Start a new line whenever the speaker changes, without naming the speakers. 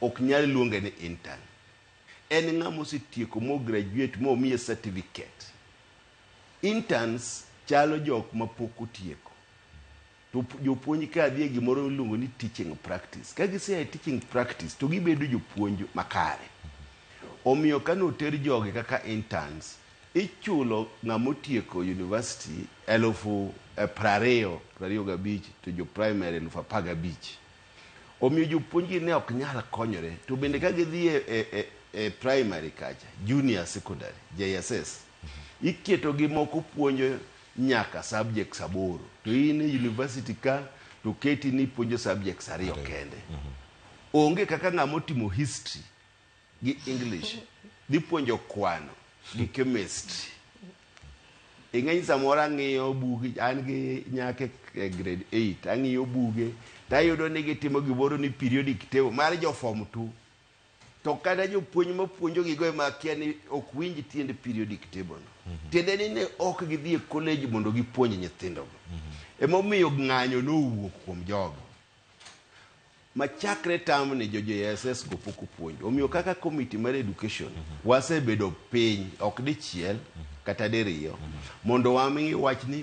Ok nyal luonge ni intern. En ng'ama osetieko mo graduate mo miye certificate. Interns chalo jok ma pok otieko. To jopuonj ka dhi e gimoro iluongo ni teaching practice. Ka gisea e teaching practice to gibedo jopuonj makare. Omiyo kane oter jogi kaka interns, ichulo ng'ama otieko university elufu prariyo, prariyo gabich to jo primary elufu apar gabich. Omiyo jopuonjgi ne ok nyal konyore. To bende ka gidhi e, e, e, e primary kacha, junior secondary, JSS, iketo gi moko puonjo nyaka subjects aboro. To in e university ka to keti ni puonjo subjects ariyo kende. Onge kaka ng'ama otimo history gi English, dhipuonjo kwano gi chemistry. Ing'eny samoro ang'iyo buge, an gi nyaka e grade 8, ang'iyo buge to ayudo ni gitimo gimoro ni periodic table mar jo form 2. To kata jopuonj mapuonjogigo ema akia ni ok winj tiend periodic table no. Tiende ni ne ok gidhi e college mondo gipuonj nyithindogo. Emomiyo ng'anyo nowuok kuom jogo. Machakre tam ni jo JSS go pok opuonj. Omiyo kaka komiti mar education wasebedo piny ok dichiel kata diriyo mondo wami wachni